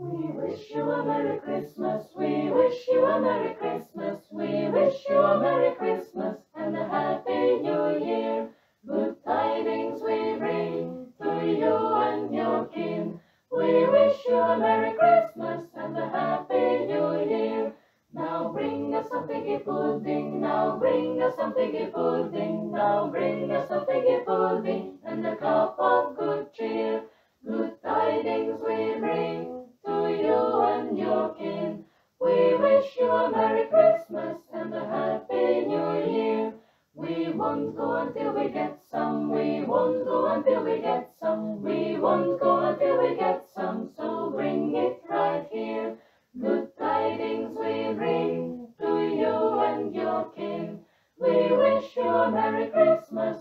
We wish you a Merry Christmas. We wish you a Merry Christmas. We wish you a Merry Christmas and a Happy New Year. Good tidings we bring to you and your kin. We wish you a Merry Christmas and a Happy New Year. Now bring us some figgy pudding. Now bring us some figgy pudding. Now bring us some figgy pudding and a cup of wish you a Merry Christmas and a Happy New Year. We won't go until we get some. We won't go until we get some. We won't go until we get some. So bring it right here. Good tidings we bring to you and your kin. We wish you a Merry Christmas